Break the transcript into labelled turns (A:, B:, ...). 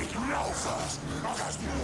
A: great lauwvlees, of.